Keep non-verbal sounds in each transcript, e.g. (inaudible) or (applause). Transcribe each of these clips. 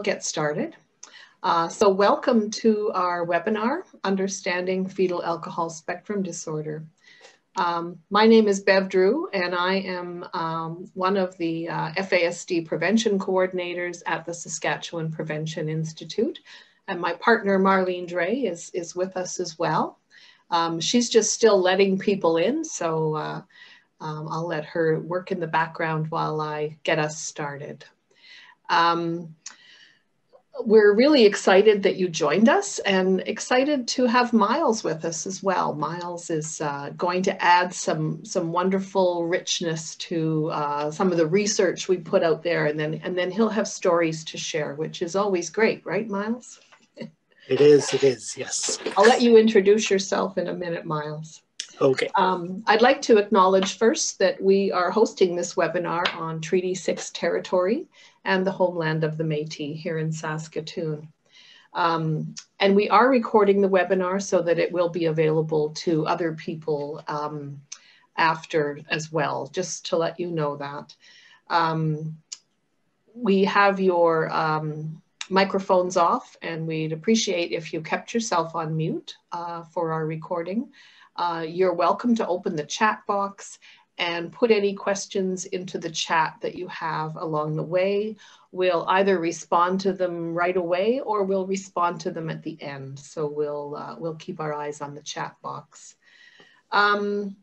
We'll get started. Uh, so welcome to our webinar, Understanding Fetal Alcohol Spectrum Disorder. Um, my name is Bev Drew, and I am um, one of the uh, FASD prevention coordinators at the Saskatchewan Prevention Institute. And my partner, Marlene Dray, is, is with us as well. Um, she's just still letting people in, so uh, um, I'll let her work in the background while I get us started. Um, we're really excited that you joined us and excited to have Myles with us as well. Myles is uh, going to add some some wonderful richness to uh, some of the research we put out there, and then and then he'll have stories to share, which is always great, right, Myles? (laughs) It is. It is. Yes. I'll let you introduce yourself in a minute, Myles. Okay. Um, I'd like to acknowledge first that we are hosting this webinar on Treaty 6 territory and the homeland of the Métis here in Saskatoon. Um, and we are recording the webinar so that it will be available to other people um, after as well, just to let you know that. Um, we have your um, microphones off and we'd appreciate if you kept yourself on mute uh, for our recording. Uh, you're welcome to open the chat box and put any questions into the chat that you have along the way. We'll either respond to them right away or we'll respond to them at the end. So we'll, uh, we'll keep our eyes on the chat box. Um,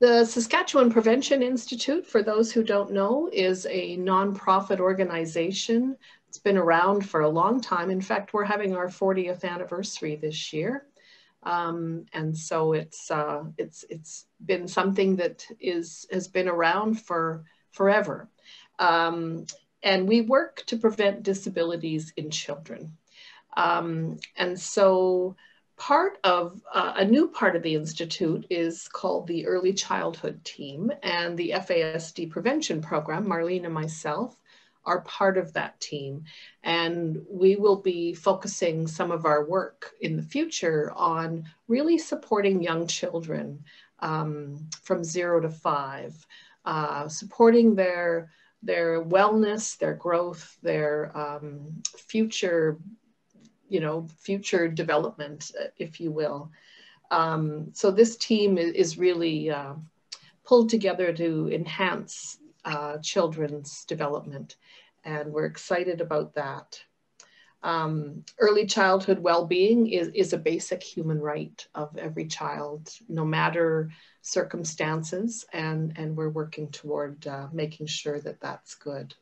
the Saskatchewan Prevention Institute, for those who don't know, is a nonprofit organization. It's been around for a long time. In fact, we're having our 40th anniversary this year. Um, and so it's uh, it's it's been something that is has been around for forever. Um, and we work to prevent disabilities in children. Um, and so part of uh, a new part of the Institute is called the Early Childhood Team and the FASD Prevention Program, Marlene and myself are part of that team. And we will be focusing some of our work in the future on really supporting young children um, from zero to five, uh, supporting their, their wellness, their growth, their um, future, you know, future development, if you will. Um, so this team is, really uh, pulled together to enhance uh, children's development and we're excited about that. Um, early childhood well-being is, is a basic human right of every child, no matter circumstances, and, and we're working toward uh, making sure that that's good.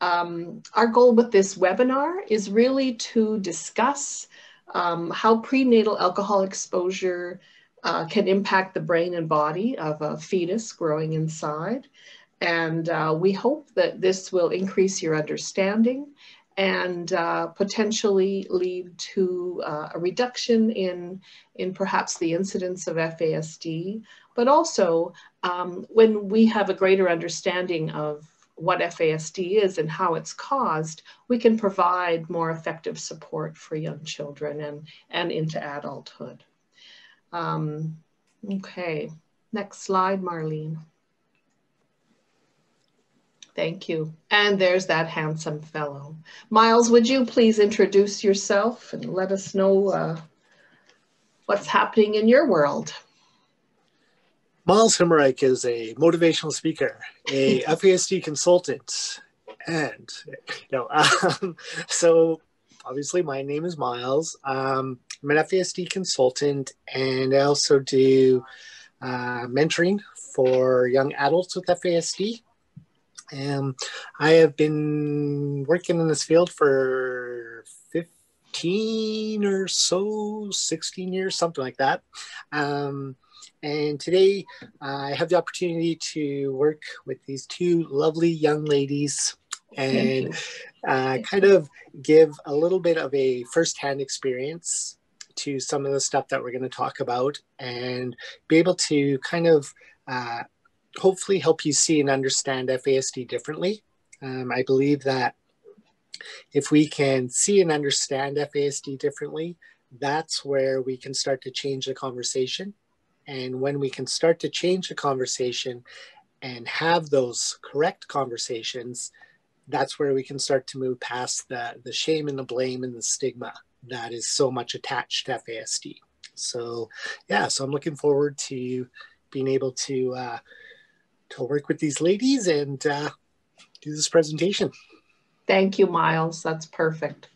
Um, our goal with this webinar is really to discuss um, how prenatal alcohol exposure uh, can impact the brain and body of a fetus growing inside, and uh, we hope that this will increase your understanding and uh, potentially lead to uh, a reduction in, in perhaps the incidence of FASD, but also um, when we have a greater understanding of what FASD is and how it's caused, we can provide more effective support for young children and, and into adulthood. Um, okay, next slide, Marlene. Thank you. And there's that handsome fellow. Myles, would you please introduce yourself and let us know uh, what's happening in your world? Myles Himmelreich is a motivational speaker, a (laughs) FASD consultant, and know, (laughs) um, so obviously my name is Myles. Um, I'm an FASD consultant, and I also do uh, mentoring for young adults with FASD. Um, I have been working in this field for 15 or so, 16 years, something like that. Um, and today I have the opportunity to work with these two lovely young ladies and uh, kind of give a little bit of a firsthand experience to some of the stuff that we're going to talk about and be able to kind of uh, hopefully help you see and understand FASD differently. Um, I believe that if we can see and understand FASD differently, that's where we can start to change the conversation. And when we can start to change the conversation and have those correct conversations, that's where we can start to move past the, the shame and the blame and the stigma that is so much attached to FASD. So yeah, so I'm looking forward to being able to uh, to work with these ladies and uh, do this presentation. Thank you, Myles. That's perfect.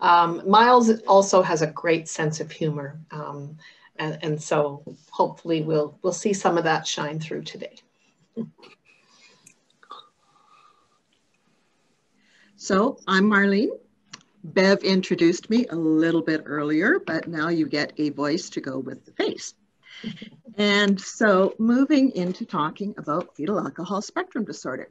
Um, Myles also has a great sense of humor. Um, and, and so hopefully we'll, we'll see some of that shine through today. So I'm Marlene. Bev introduced me a little bit earlier, but now you get a voice to go with the face. And so moving into talking about fetal alcohol spectrum disorder.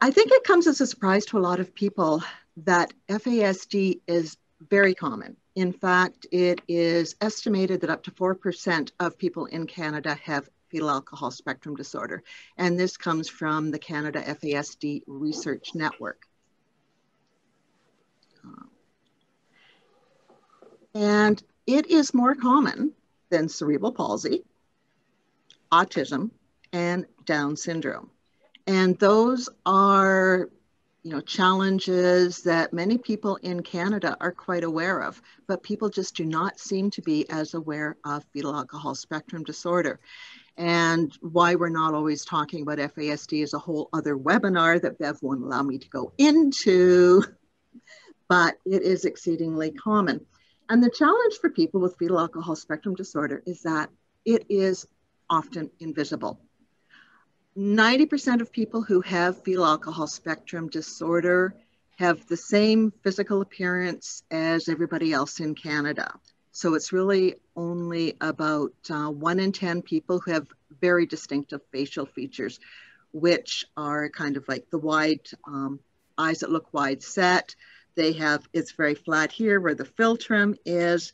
I think it comes as a surprise to a lot of people that FASD is very common. In fact, it is estimated that up to 4% of people in Canada have fetal alcohol spectrum disorder. And this comes from the Canada FASD Research Network. And it is more common than cerebral palsy, autism, and Down syndrome. And those are you know, challenges that many people in Canada are quite aware of, but people just do not seem to be as aware of fetal alcohol spectrum disorder. And why we're not always talking about FASD is a whole other webinar that Bev won't allow me to go into, (laughs) but it is exceedingly common. And the challenge for people with fetal alcohol spectrum disorder is that it is often invisible. 90% of people who have fetal alcohol spectrum disorder have the same physical appearance as everybody else in Canada. So it's really only about uh, one in 10 people who have very distinctive facial features, which are kind of like the wide um, eyes that look wide set. They have, it's very flat here where the philtrum is,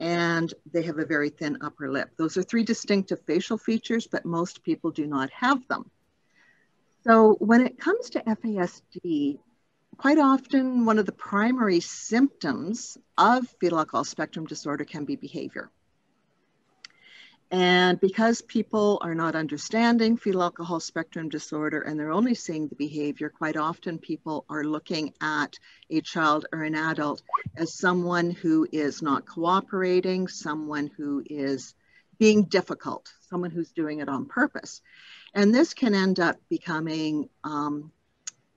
and they have a very thin upper lip. Those are three distinctive facial features, but most people do not have them. So when it comes to FASD, quite often one of the primary symptoms of fetal alcohol spectrum disorder can be behavior. And because people are not understanding fetal alcohol spectrum disorder and they're only seeing the behavior, quite often people are looking at a child or an adult as someone who is not cooperating, someone who is being difficult, someone who's doing it on purpose. And this can end up becoming um,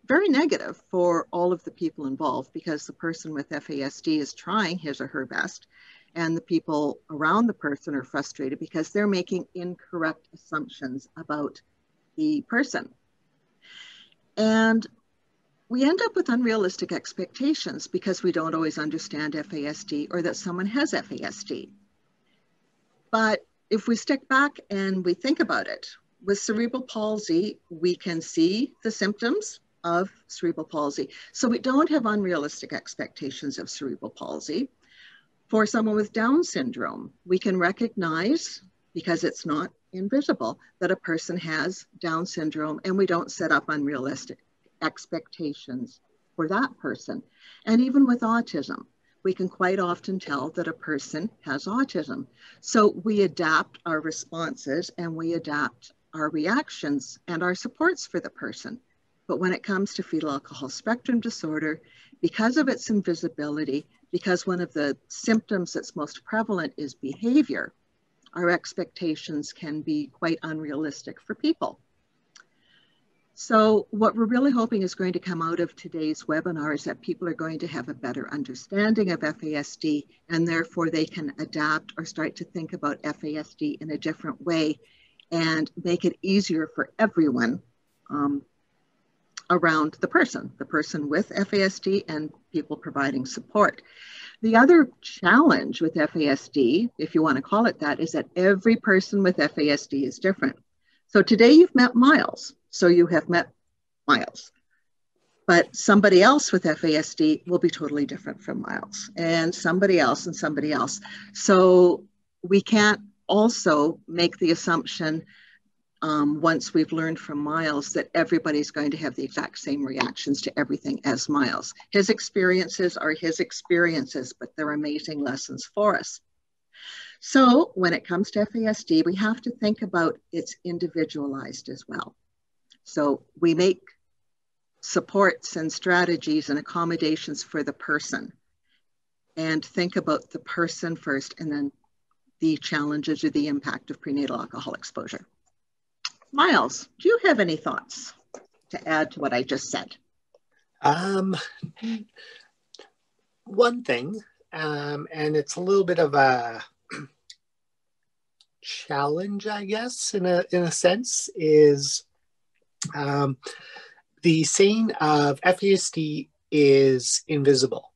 very negative for all of the people involved because the person with FASD is trying his or her best and the people around the person are frustrated because they're making incorrect assumptions about the person. And we end up with unrealistic expectations because we don't always understand FASD or that someone has FASD. But if we stick back and we think about it, with cerebral palsy, we can see the symptoms of cerebral palsy. So we don't have unrealistic expectations of cerebral palsy. For someone with Down syndrome, we can recognize, because it's not invisible, that a person has Down syndrome and we don't set up unrealistic expectations for that person. And even with autism, we can quite often tell that a person has autism. So we adapt our responses and we adapt our reactions and our supports for the person. But when it comes to fetal alcohol spectrum disorder, because of its invisibility, because one of the symptoms that's most prevalent is behavior, our expectations can be quite unrealistic for people. So what we're really hoping is going to come out of today's webinar is that people are going to have a better understanding of FASD and therefore they can adapt or start to think about FASD in a different way and make it easier for everyone um, around the person, the person with FASD and people providing support. The other challenge with FASD, if you want to call it that, is that every person with FASD is different. So today you've met Myles, so you have met Myles. But somebody else with FASD will be totally different from Myles, and somebody else and somebody else. So we can't also make the assumption um, once we've learned from Myles that everybody's going to have the exact same reactions to everything as Myles. His experiences are his experiences, but they're amazing lessons for us. So when it comes to FASD, we have to think about it's individualized as well. So we make supports and strategies and accommodations for the person and think about the person first and then the challenges or the impact of prenatal alcohol exposure. Myles, do you have any thoughts to add to what I just said? Um, one thing, um, and it's a little bit of a challenge, I guess, in a in a sense, is um, the saying of FASD is invisible.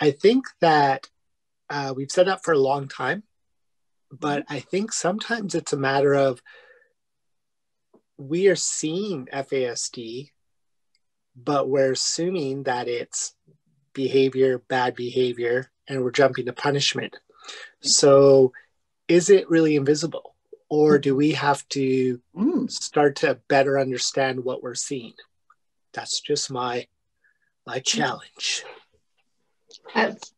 I think that uh, we've said that for a long time, but I think sometimes it's a matter of we are seeing FASD, but we're assuming that it's behavior, bad behavior, and we're jumping to punishment. So, is it really invisible? Or do we have to mm. start to better understand what we're seeing? That's just my my challenge. That's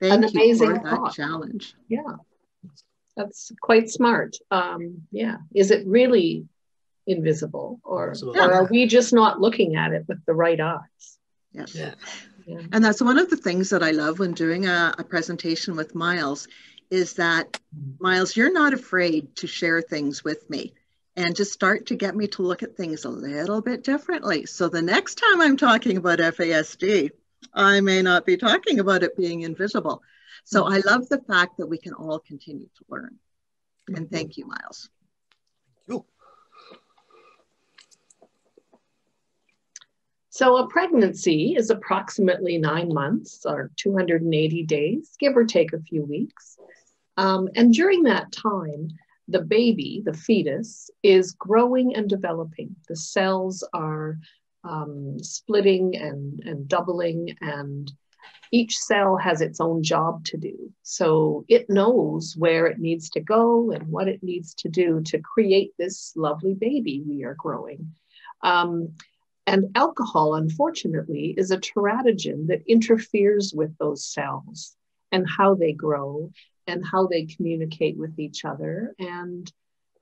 Thank an amazing thought. challenge. Yeah, that's quite smart. Um, yeah, is it really invisible, or invisible. or are we just not looking at it with the right eyes? Yes. Yeah. yeah. And that's one of the things that I love when doing a, a presentation with Myles is that Myles, you're not afraid to share things with me and to start to get me to look at things a little bit differently. So the next time I'm talking about FASD, I may not be talking about it being invisible. So I love the fact that we can all continue to learn. And thank you, Myles. So a pregnancy is approximately nine months or 280 days, give or take a few weeks. Um, and during that time, the baby, the fetus, is growing and developing. The cells are um, splitting and, and doubling, and each cell has its own job to do. So it knows where it needs to go and what it needs to do to create this lovely baby we are growing. Um, and alcohol, unfortunately, is a teratogen that interferes with those cells and how they grow and how they communicate with each other and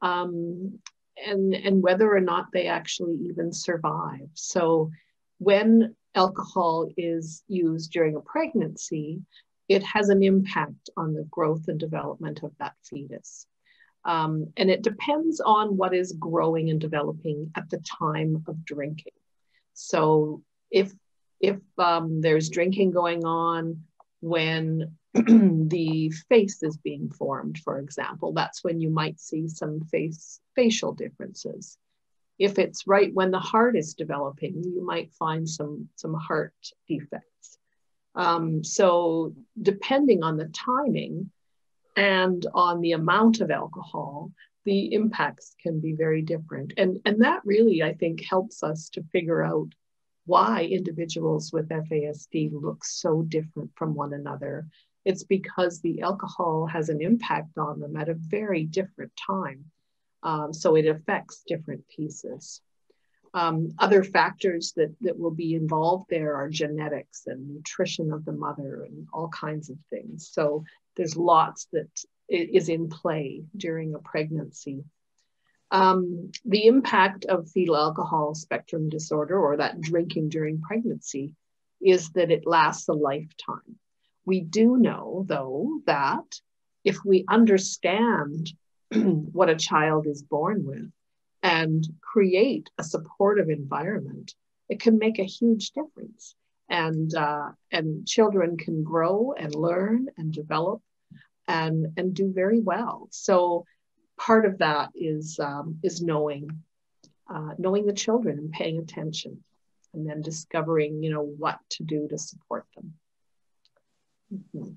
um, and and whether or not they actually even survive. So when alcohol is used during a pregnancy, it has an impact on the growth and development of that fetus. Um, and it depends on what is growing and developing at the time of drinking. So if if um, there's drinking going on when (clears throat) the face is being formed, for example, that's when you might see some face facial differences. If it's right when the heart is developing, you might find some some heart defects. Um, so depending on the timing and on the amount of alcohol, the impacts can be very different. And, and that really, I think, helps us to figure out why individuals with FASD look so different from one another it's because the alcohol has an impact on them at a very different time. Um, so it affects different pieces. Um, other factors that, that will be involved there are genetics and nutrition of the mother and all kinds of things. So there's lots that is in play during a pregnancy. Um, the impact of fetal alcohol spectrum disorder or that drinking during pregnancy is that it lasts a lifetime. We do know, though, that if we understand (clears throat) what a child is born with and create a supportive environment, it can make a huge difference. And, uh, and children can grow and learn and develop and, and do very well. So part of that is, um, is knowing, uh, knowing the children and paying attention and then discovering, you know, what to do to support them. Mm-hmm.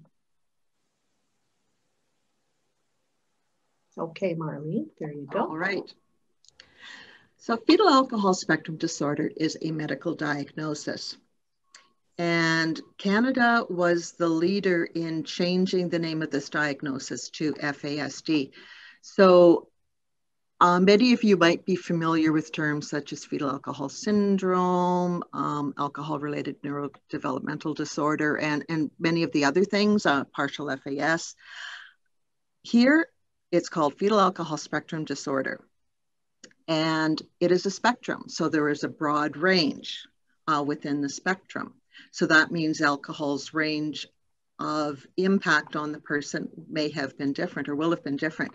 Okay, Marlene, there you go. All right. So fetal alcohol spectrum disorder is a medical diagnosis. And Canada was the leader in changing the name of this diagnosis to FASD. So um, many of you might be familiar with terms such as fetal alcohol syndrome, um, alcohol-related neurodevelopmental disorder, and, and many of the other things, uh, partial FAS. Here, it's called fetal alcohol spectrum disorder. And it is a spectrum. So there is a broad range uh, within the spectrum. So that means alcohol's range of impact on the person may have been different or will have been different.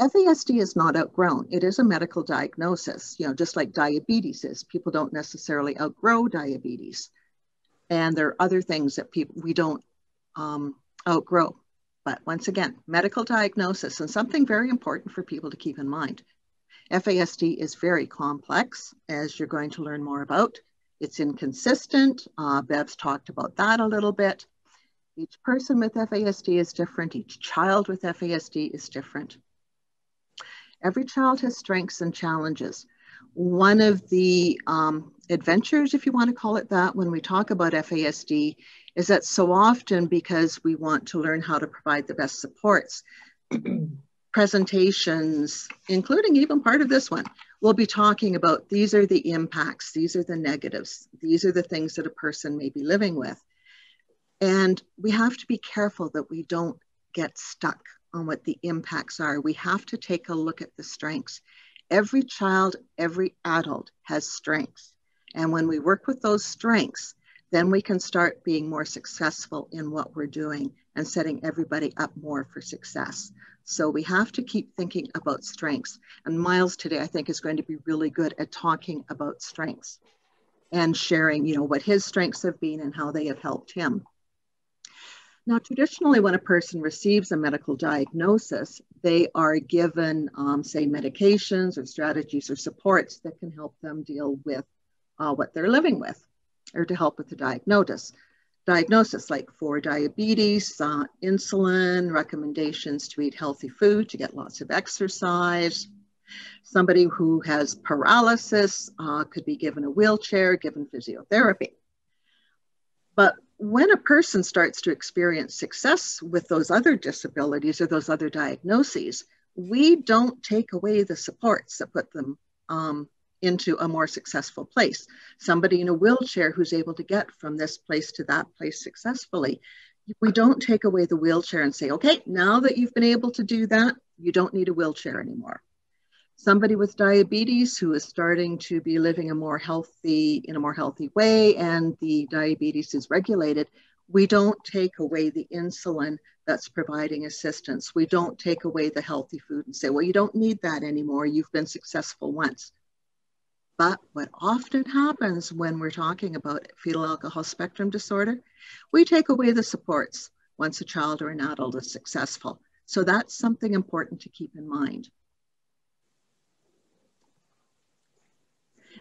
FASD is not outgrown. It is a medical diagnosis, you know, just like diabetes is. People don't necessarily outgrow diabetes. And there are other things that people we don't um, outgrow. But once again, medical diagnosis and something very important for people to keep in mind. FASD is very complex, as you're going to learn more about. It's inconsistent. Uh, Bev's talked about that a little bit. Each person with FASD is different. Each child with FASD is different. Every child has strengths and challenges. One of the um, adventures, if you want to call it that, when we talk about FASD, is that so often because we want to learn how to provide the best supports, (clears throat) presentations, including even part of this one, we'll be talking about these are the impacts, these are the negatives, these are the things that a person may be living with. And we have to be careful that we don't get stuck on what the impacts are. We have to take a look at the strengths. Every child, every adult has strengths. And when we work with those strengths, then we can start being more successful in what we're doing and setting everybody up more for success. So we have to keep thinking about strengths. And Myles today, I think, is going to be really good at talking about strengths and sharing, you know, what his strengths have been and how they have helped him. Now, traditionally, when a person receives a medical diagnosis, they are given, um, say, medications or strategies or supports that can help them deal with uh, what they're living with or to help with the diagnosis. Diagnosis like for diabetes, uh, insulin, recommendations to eat healthy food, to get lots of exercise. Somebody who has paralysis uh, could be given a wheelchair, given physiotherapy. But when a person starts to experience success with those other disabilities or those other diagnoses, we don't take away the supports that put them um, into a more successful place. Somebody in a wheelchair who's able to get from this place to that place successfully. We don't take away the wheelchair and say, okay, now that you've been able to do that, you don't need a wheelchair anymore somebody with diabetes who is starting to be living a more healthy in a more healthy way and the diabetes is regulated we don't take away the insulin that's providing assistance we don't take away the healthy food and say well you don't need that anymore you've been successful once but what often happens when we're talking about fetal alcohol spectrum disorder we take away the supports once a child or an adult is successful so that's something important to keep in mind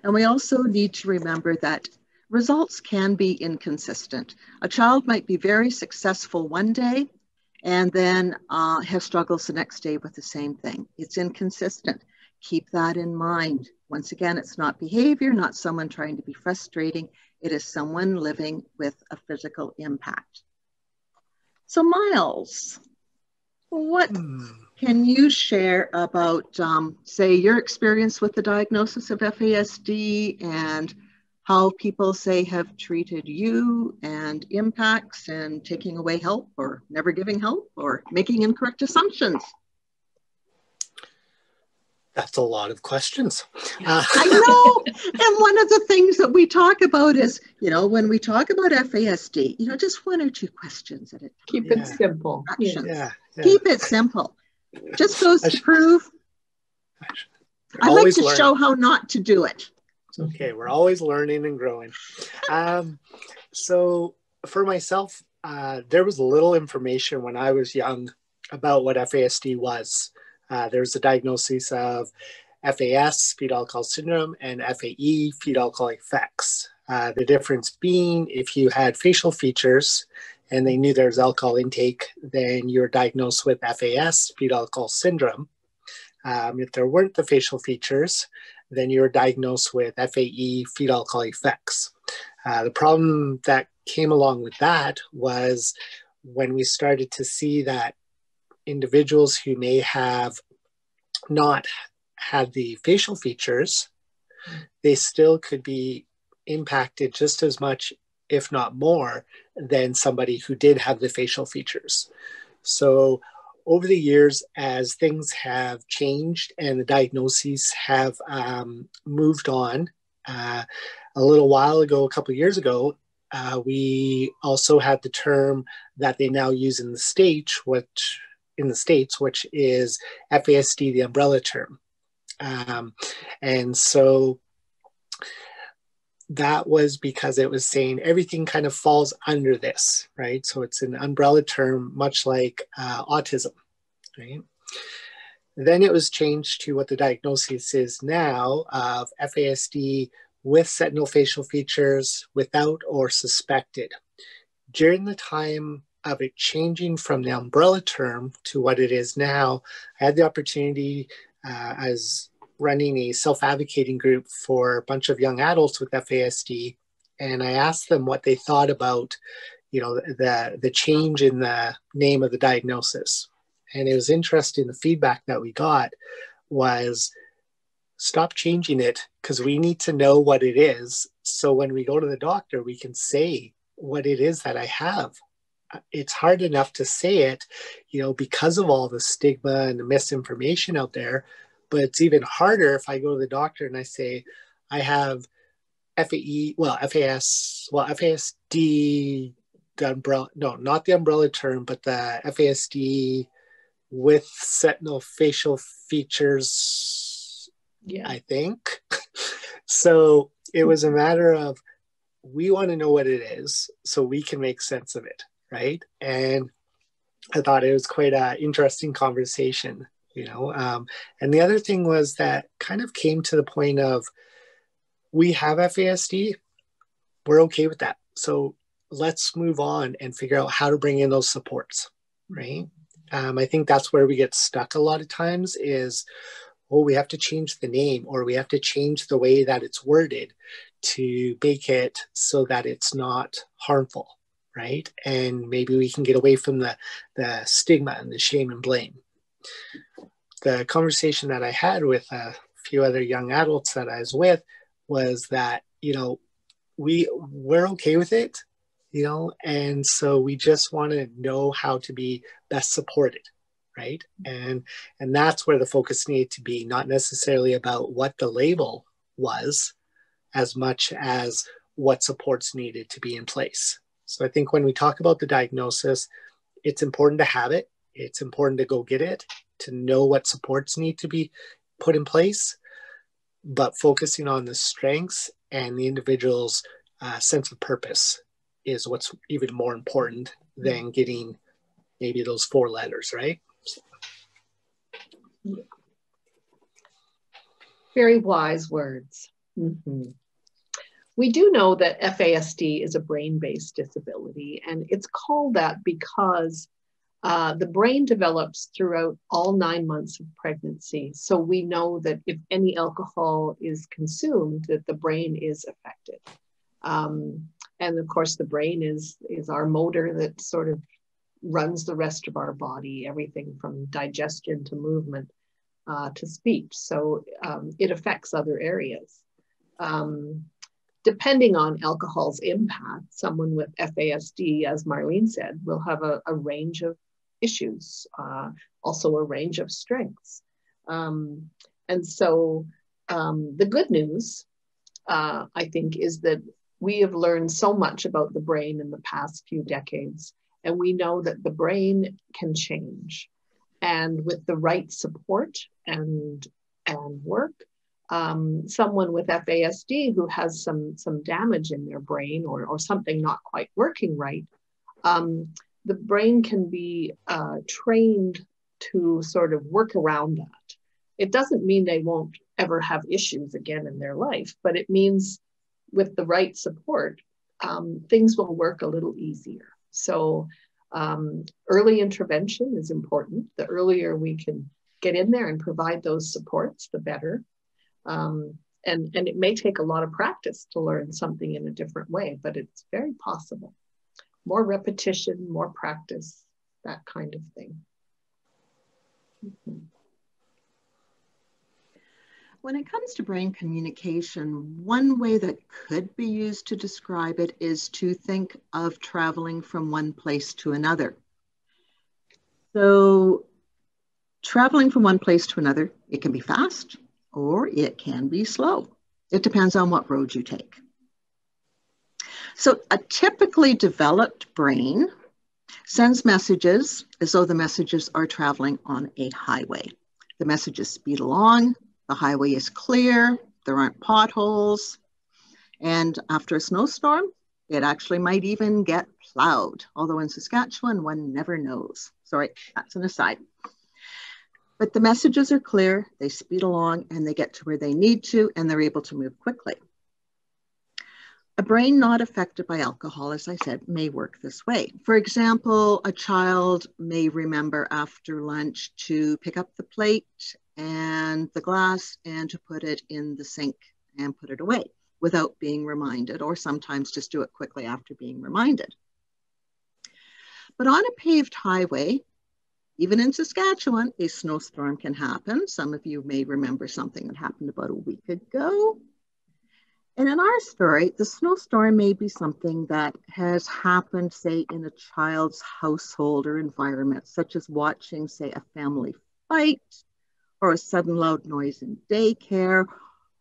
And we also need to remember that results can be inconsistent. A child might be very successful one day and then uh, have struggles the next day with the same thing. It's inconsistent. Keep that in mind. Once again, it's not behavior, not someone trying to be frustrating. It is someone living with a physical impact. So Myles, what hmm. Can you share about, um, say, your experience with the diagnosis of FASD and how people say have treated you and impacts and taking away help or never giving help or making incorrect assumptions? That's a lot of questions. Uh, I (laughs) know. and one of the things that we talk about is, you know, when we talk about FASD, you know, just one or two questions at a time. Keep yeah. it simple. Yeah, yeah. Keep it simple. Just goes to prove. I like to learn. show how not to do it. Okay, we're always learning and growing. Um, so for myself, uh, there was little information when I was young about what FASD was. Uh, there was a diagnosis of FAS, fetal alcohol syndrome, and FAE, fetal alcohol effects. Uh, the difference being if you had facial features and they knew there was alcohol intake, then you're diagnosed with FAS, fetal alcohol syndrome. Um, if there weren't the facial features, then you're diagnosed with FAE, fetal alcohol effects. Uh, the problem that came along with that was when we started to see that individuals who may have not had the facial features, they still could be impacted just as much, if not more, than somebody who did have the facial features. So over the years, as things have changed and the diagnoses have um, moved on, uh, a little while ago, a couple years ago, uh, we also had the term that they now use in the states, which in the states, which is FASD, the umbrella term. Um, and so that was because it was saying everything kind of falls under this, right? So it's an umbrella term, much like uh, autism, right? Then it was changed to what the diagnosis is now of FASD with sentinel facial features without or suspected. During the time of it changing from the umbrella term to what it is now, I had the opportunity uh, as running a self-advocating group for a bunch of young adults with FASD, and I asked them what they thought about, you know, the the change in the name of the diagnosis. And it was interesting. The feedback that we got was, stop changing it because we need to know what it is. So when we go to the doctor, we can say what it is that I have it's hard enough to say it, you know, because of all the stigma and the misinformation out there. But it's even harder if I go to the doctor and I say, I have FAE, well, FAS, well, FASD, the umbrella, no, not the umbrella term, but the FASD with sentinel facial features, yeah. I think. (laughs) so it was a matter of we want to know what it is so we can make sense of it, right? And I thought it was quite an interesting conversation you know um, and the other thing was that kind of came to the point of we have fasd we're okay with that. So let's move on and figure out how to bring in those supports right? Um, i think that's where we get stuck a lot of times is oh we have to change the name or we have to change the way that it's worded to make it so that it's not harmful right and maybe we can get away from the the stigma and the shame and blame the conversation that I had with a few other young adults that I was with was that, you know, we we're okay with it, you know, and so we just want to know how to be best supported, right? And and that's where the focus needed to be, not necessarily about what the label was as much as what supports needed to be in place. So I think when we talk about the diagnosis, it's important to have it. It's important to go get it to know what supports need to be put in place, but focusing on the strengths and the individual's uh, sense of purpose is what's even more important than getting maybe those four letters, right? Very wise words. Mm-hmm. We do know that FASD is a brain based disability, and it's called that because uh, the brain develops throughout all nine months of pregnancy. So we know that if any alcohol is consumed, that the brain is affected. Um, and of course, the brain is, is our motor that sort of runs the rest of our body, everything from digestion to movement uh, to speech. So um, it affects other areas. Um, depending on alcohol's impact, someone with FASD, as Marlene said, will have a, a range of issues, uh, also a range of strengths. Um, and so um, the good news, uh, I think, is that we have learned so much about the brain in the past few decades, and we know that the brain can change. And with the right support and, and work, um, someone with FASD who has some, some damage in their brain or, or something not quite working right, um, the brain can be uh, trained to sort of work around that. It doesn't mean they won't ever have issues again in their life, but it means with the right support, um, things will work a little easier. So, um, early intervention is important. The earlier we can get in there and provide those supports, the better. Um, and, and it may take a lot of practice to learn something in a different way, but it's very possible more repetition, more practice, that kind of thing. Mm-hmm. When it comes to brain communication, one way that could be used to describe it is to think of traveling from one place to another. So Traveling from one place to another, it can be fast or it can be slow. It depends on what road you take. So a typically developed brain sends messages as though the messages are traveling on a highway. The messages speed along, the highway is clear, there aren't potholes, and after a snowstorm, it actually might even get plowed, although in Saskatchewan, one never knows. Sorry, that's an aside. But the messages are clear, they speed along, and they get to where they need to, and they're able to move quickly. A brain not affected by alcohol, as I said, may work this way. For example, a child may remember after lunch to pick up the plate and the glass and to put it in the sink and put it away without being reminded, or sometimes just do it quickly after being reminded. But on a paved highway, even in Saskatchewan, a snowstorm can happen. Some of you may remember something that happened about a week ago. And in our story, the snowstorm may be something that has happened, say, in a child's household or environment, such as watching, say, a family fight or a sudden loud noise in daycare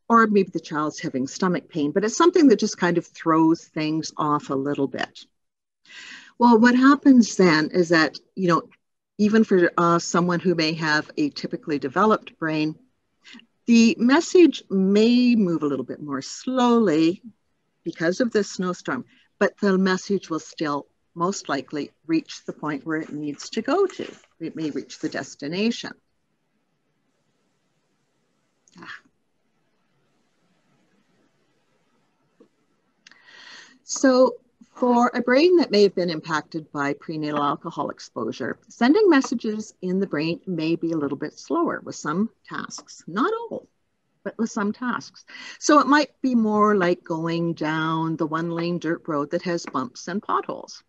or maybe the child's having stomach pain, but it's something that just kind of throws things off a little bit. Well, what happens then is that, you know, even for uh, someone who may have a typically developed brain, the message may move a little bit more slowly because of this snowstorm, but the message will still most likely reach the point where it needs to go to. It may reach the destination. Ah. So for a brain that may have been impacted by prenatal alcohol exposure, sending messages in the brain may be a little bit slower with some tasks, not all, but with some tasks. So it might be more like going down the one lane dirt road that has bumps and potholes.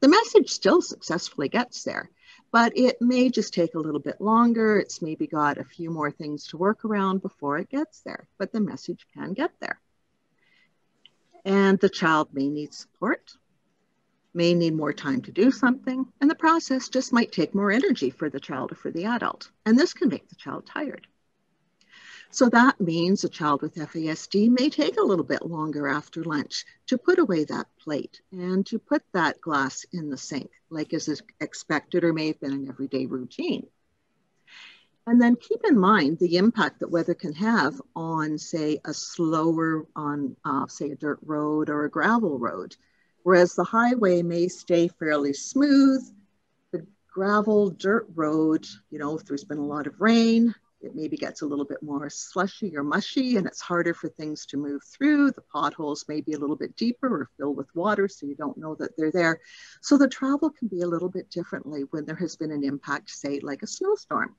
The message still successfully gets there, but it may just take a little bit longer. It's maybe got a few more things to work around before it gets there, but the message can get there. And the child may need support, may need more time to do something, and the process just might take more energy for the child or for the adult. And this can make the child tired. So that means a child with FASD may take a little bit longer after lunch to put away that plate and to put that glass in the sink, like is expected or may have been an everyday routine. And then keep in mind the impact that weather can have on, say, a slower, on, uh, say, a dirt road or a gravel road. Whereas the highway may stay fairly smooth, the gravel dirt road, you know, if there's been a lot of rain, it maybe gets a little bit more slushy or mushy and it's harder for things to move through. The potholes may be a little bit deeper or filled with water, so you don't know that they're there. So the travel can be a little bit differently when there has been an impact, say, like a snowstorm.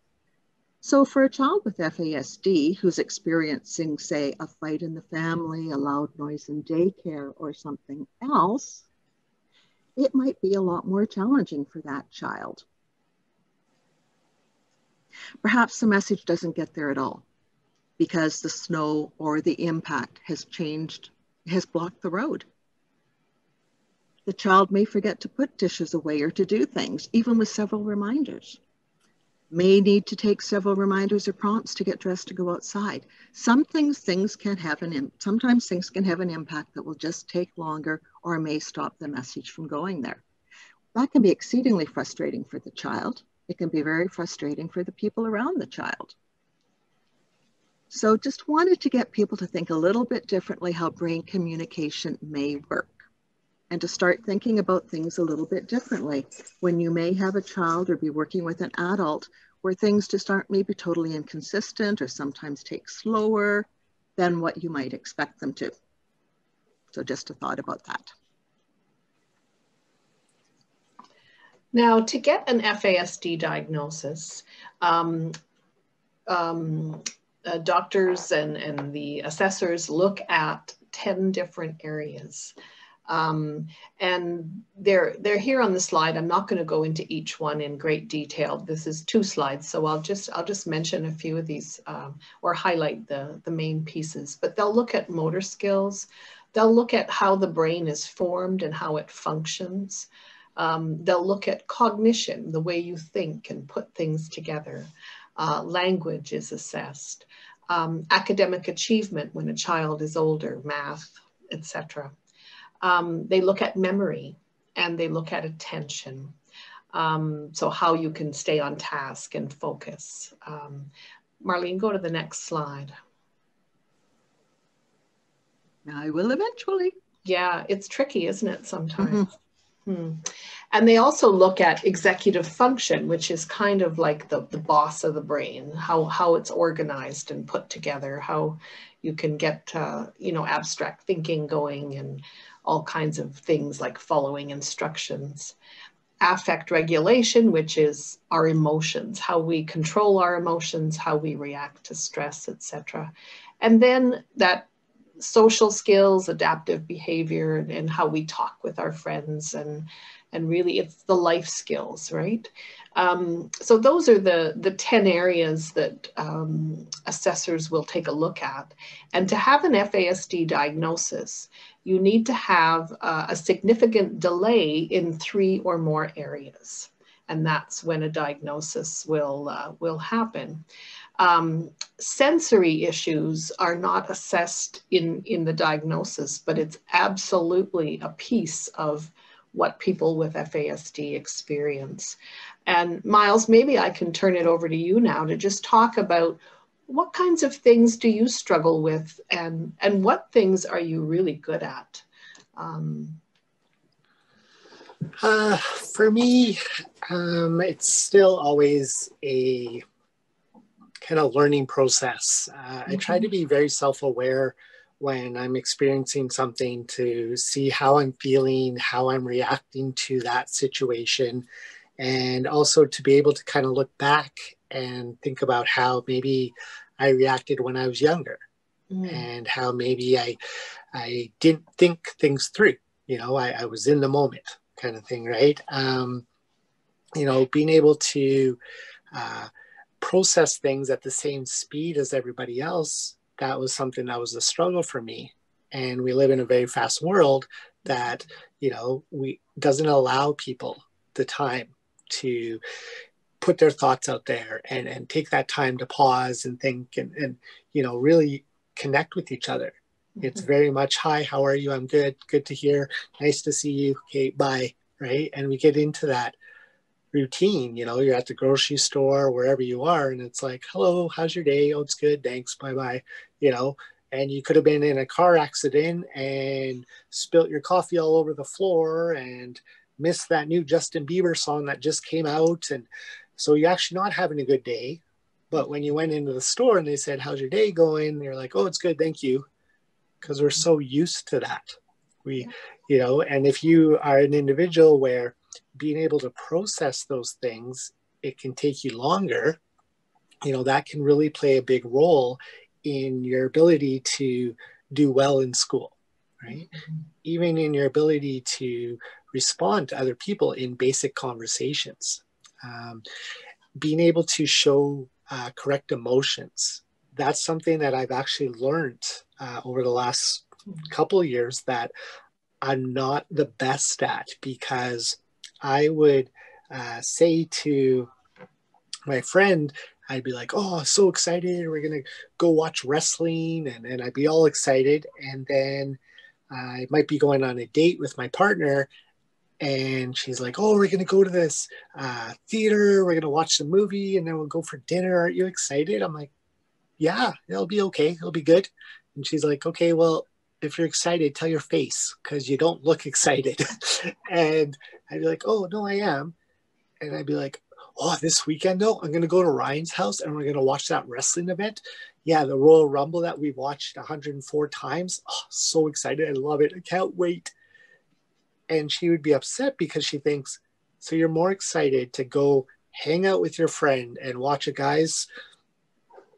So for a child with FASD who's experiencing, say, a fight in the family, a loud noise in daycare, or something else, it might be a lot more challenging for that child. Perhaps the message doesn't get there at all because the snow or the impact has changed, has blocked the road. The child may forget to put dishes away or to do things, even with several reminders may need to take several reminders or prompts to get dressed to go outside. Some things, things can have an, sometimes things can have an impact that will just take longer or may stop the message from going there. That can be exceedingly frustrating for the child. It can be very frustrating for the people around the child. So just wanted to get people to think a little bit differently how brain communication may work and to start thinking about things a little bit differently when you may have a child or be working with an adult where things just aren't maybe totally inconsistent or sometimes take slower than what you might expect them to. So just a thought about that. Now, to get an FASD diagnosis, um, um, uh, doctors and, and the assessors look at 10 different areas. Um, and they're, they're here on the slide. I'm not going to go into each one in great detail. This is two slides, so I'll just, I'll just mention a few of these um, or highlight the, the main pieces. But they'll look at motor skills. They'll look at how the brain is formed and how it functions. Um, they'll look at cognition, the way you think and put things together. Uh, language is assessed. Um, academic achievement when a child is older, math, etc. Um, they look at memory and they look at attention. Um, so how you can stay on task and focus. Um, Marlene, go to the next slide. I will eventually. Yeah, it's tricky, isn't it, sometimes? Mm -hmm. hmm. And they also look at executive function, which is kind of like the, the boss of the brain, how, how it's organized and put together, how you can get, uh, you know, abstract thinking going and all kinds of things like following instructions affect regulation, which is our emotions, how we control our emotions, how we react to stress, etc. And then that social skills, adaptive behavior, and, and, how we talk with our friends, and and really it's the life skills, right? Um, so those are the the ten areas that um, assessors will take a look at. And to have an FASD diagnosis, you need to have a significant delay in three or more areas. And that's when a diagnosis will, uh, will happen. Um, sensory issues are not assessed in, in the diagnosis, but it's absolutely a piece of what people with FASD experience. And Myles, maybe I can turn it over to you now to just talk about what kinds of things do you struggle with and, and what things are you really good at? Um, uh, for me, um, it's still always a kind of learning process. Uh, mm-hmm. I try to mm-hmm. be very self aware when I'm experiencing something to see how I'm feeling, how I'm reacting to that situation, and also to be able to kind of look back and think about how maybe I reacted when I was younger mm. and how maybe I I didn't think things through. You know, I, I was in the moment kind of thing, right? Um, you know, being able to uh, process things at the same speed as everybody else, that was something that was a struggle for me. And we live in a very fast world that, you know, we doesn't allow people the time to put their thoughts out there and, and take that time to pause and think and, and you know really connect with each other. Mm-hmm. it's very much hi how are you? I'm good. Good to hear. Nice to see you. Okay bye. Right? And we get into that routine you know you're at the grocery store wherever you are and it's like hello how's your day oh it's good thanks bye bye you know and you could have been in a car accident and spilt your coffee all over the floor and missed that new Justin Bieber song that just came out and so you're actually not having a good day. But when you went into the store and they said, How's your day going? You're like, Oh, it's good, thank you. Because we're so used to that. We, you know, and if you are an individual where being able to process those things, it can take you longer, you know, that can really play a big role in your ability to do well in school, right? Mm-hmm. Even in your ability to respond to other people in basic conversations um, being able to show uh, correct emotions that's something that i've actually learned uh, over the last couple years that i'm not the best at because i would uh, say to my friend I'd be like, oh, so excited. We're going to go watch wrestling. And, and I'd be all excited. And then I might be going on a date with my partner and she's like, "Oh, we're gonna go to this uh, theater. We're gonna watch the movie, and then we'll go for dinner. Aren't you excited?" I'm like, "Yeah, it'll be okay. It'll be good." And she's like, "Okay, well, if you're excited, tell your face because you don't look excited." (laughs) and I'd be like, "Oh, no, I am," and I'd be like, "Oh, this weekend though, I'm gonna go to Ryan's house and we're gonna watch that wrestling event." Yeah, the Royal Rumble that we watched 104 times. Oh, so excited! I love it. I can't wait and she would be upset because she thinks so you're more excited to go hang out with your friend and watch a guys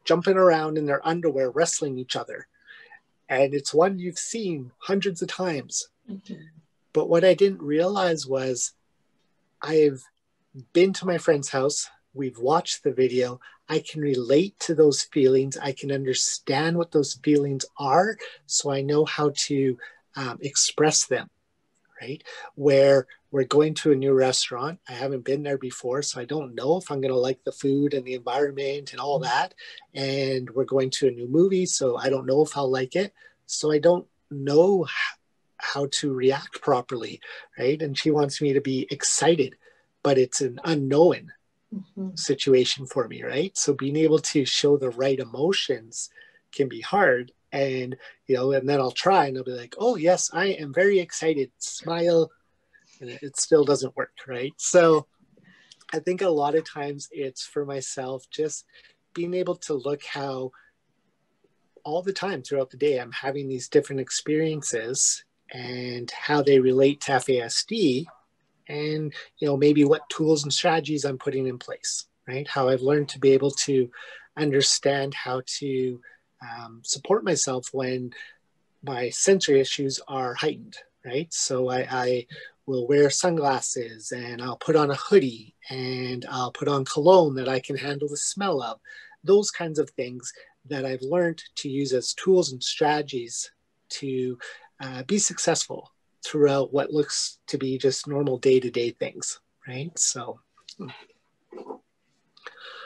jumping around in their underwear wrestling each other and it's one you've seen hundreds of times. Mm-hmm. but what i didn't realize was i've been to my friend's house. We've watched the video. I can relate to those feelings. I can understand what those feelings are so i know how to um, express them right? Where we're going to a new restaurant. I haven't been there before, so I don't know if I'm going to like the food and the environment and all that. And we're going to a new movie, so I don't know if I'll like it. So I don't know how to react properly, right? And she wants me to be excited, but it's an unknown mm-hmm. situation for me, right? So being able to show the right emotions can be hard. And, you know, and then I'll try and I'll be like, oh, yes, I am very excited, smile. And it still doesn't work, right? So I think a lot of times it's for myself just being able to look how all the time throughout the day I'm having these different experiences and how they relate to FASD and you know maybe what tools and strategies I'm putting in place right how I've learned to be able to understand how to um, support myself when my sensory issues are heightened right? So I, I will wear sunglasses and I'll put on a hoodie and I'll put on cologne that I can handle the smell of. Those kinds of things that I've learned to use as tools and strategies to uh, be successful throughout what looks to be just normal day-to-day things right? So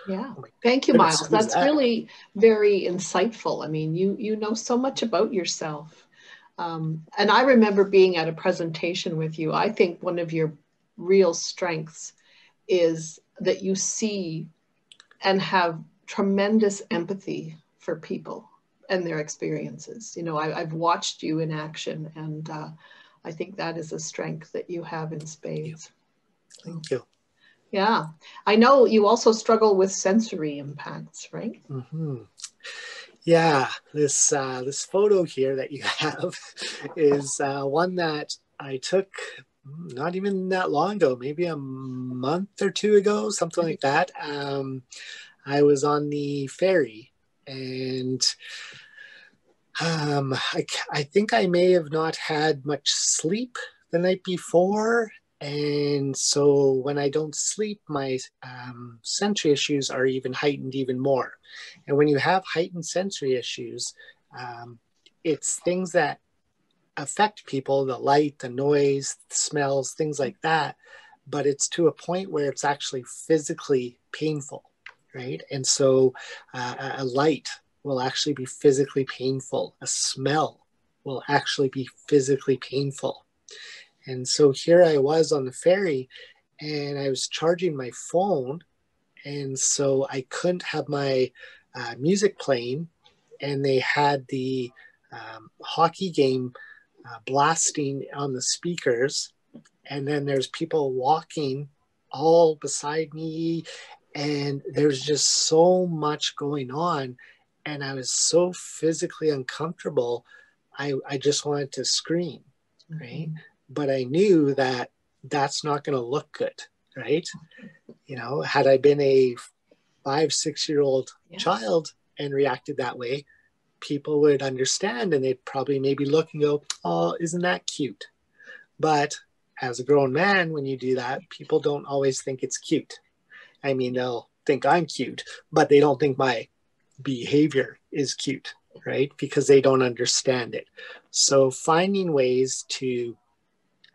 yeah oh thank you Myles that's that? really very insightful i mean you you know so much about yourself um, and i remember being at a presentation with you i think one of your real strengths is that you see and have tremendous empathy for people and their experiences. You know, I, have watched you in action, and uh, I think that is a strength that you have in spades. Thank you. Yeah, I know you also struggle with sensory impacts, right? Mm-hmm. Yeah, this uh, this photo here that you (laughs) have is uh, one that I took not even that long ago, maybe a month or two ago, something like that. Um, I was on the ferry and um, I, I think I may have not had much sleep the night before. And so when I don't sleep, my um, sensory issues are even heightened even more. And when you have heightened sensory issues, um, it's things that affect people the light, the noise, the smells, things like that. But it's to a point where it's actually physically painful right? And so uh, a light will actually be physically painful. A smell will actually be physically painful. And so here I was on the ferry and I was charging my phone. And so I couldn't have my uh, music playing. And they had the um, hockey game uh, blasting on the speakers. And then there's people walking all beside me and there's just so much going on and i was so physically uncomfortable i i just wanted to scream right mm-hmm. But i knew that that's not going to look good right you know had i been a five six year old yeah. child and reacted that way people would understand and they'd probably maybe look and go oh isn't that cute but as a grown man when you do that people don't always think it's cute I mean, they'll think I'm cute, but they don't think my behavior is cute, right? Because they don't understand it. So finding ways to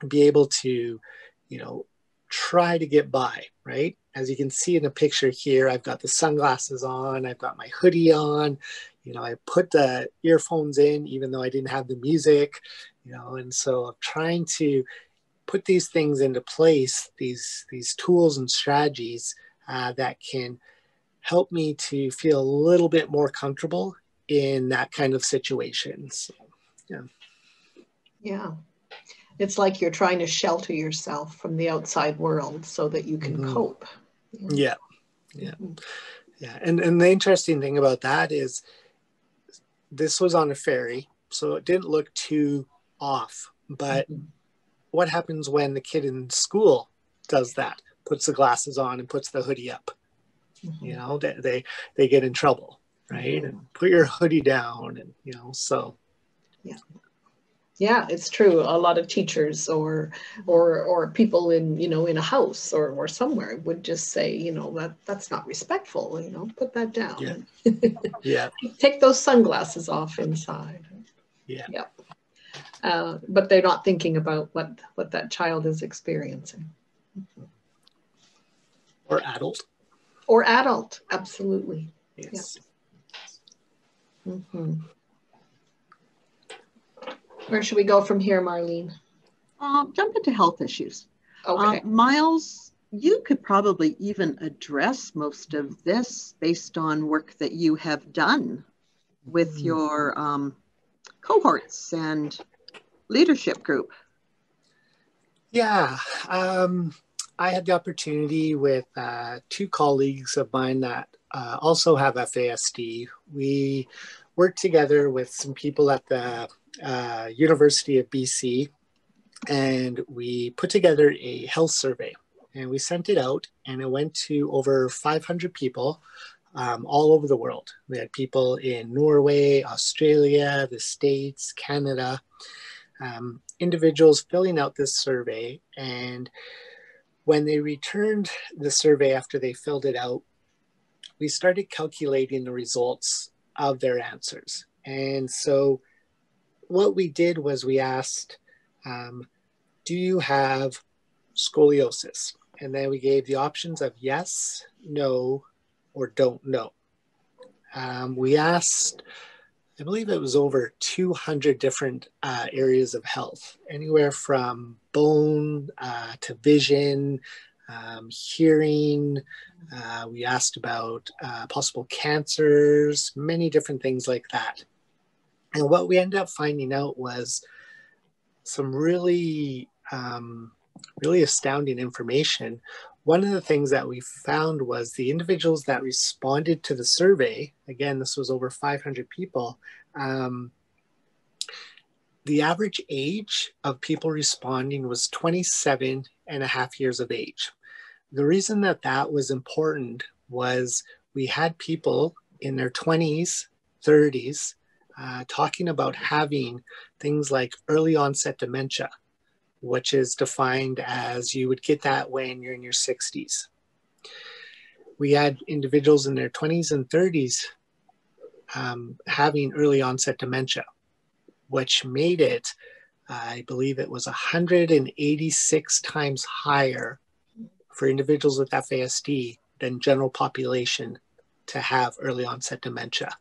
be able to, you know, try to get by, right? As you can see in the picture here, I've got the sunglasses on, I've got my hoodie on, you know, I put the earphones in even though I didn't have the music, you know, and so I'm trying to put these things into place, these these tools and strategies uh, that can help me to feel a little bit more comfortable in that kind of situation. So, yeah. Yeah. It's like you're trying to shelter yourself from the outside world so that you can mm-hmm. cope. Yeah. Yeah. Mm-hmm. Yeah. And, and the interesting thing about that is this was on a ferry, so it didn't look too off. But mm-hmm. what happens when the kid in school does that? puts the glasses on and puts the hoodie up. Mm-hmm. You know, they, they they get in trouble, right? And put your hoodie down, and you know, so yeah. Yeah, it's true. A lot of teachers or or or people in you know in a house or or somewhere would just say you know that that's not respectful. You know, put that down. Yeah. (laughs) yeah. Take those sunglasses off inside. Yeah. Yep. uh, but they're not thinking about what, what that child is experiencing. Or adult. Or adult, absolutely. Yes. Yeah. Mm-hmm. Where should we go from here, Marlene? Uh, jump into health issues. Okay. Uh, Myles, you could probably even address most of this based on work that you have done with mm. your um, cohorts and leadership group. Yeah, um, I had the opportunity with uh, two colleagues of mine that uh, also have FASD. We worked together with some people at the uh, University of BC and we put together a health survey and we sent it out and it went to over 500 people um, all over the world. We had people in Norway, Australia, the States, Canada, um, individuals filling out this survey. And when they returned the survey after they filled it out, we started calculating the results of their answers. And so what we did was we asked, um, do you have scoliosis? And then we gave the options of yes, no, or don't know. Um, we asked, I believe it was over 200 different uh, areas of health, anywhere from bone uh, to vision, um, hearing. Uh, we asked about uh, possible cancers, many different things like that. And what we ended up finding out was some really, um, really astounding information. One of the things that we found was the individuals that responded to the survey, again, this was over 500 people, um, the average age of people responding was 27 and a half years of age. The reason that that was important was we had people in their 20s, 30s, uh, talking about having things like early onset dementia, which is defined as you would get that when you're in your 60s. We had individuals in their 20s and 30s um, having early onset dementia, which made it, I believe it was 186 times higher for individuals with FASD than general population to have early onset dementia.